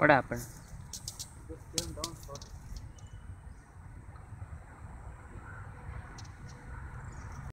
What happened?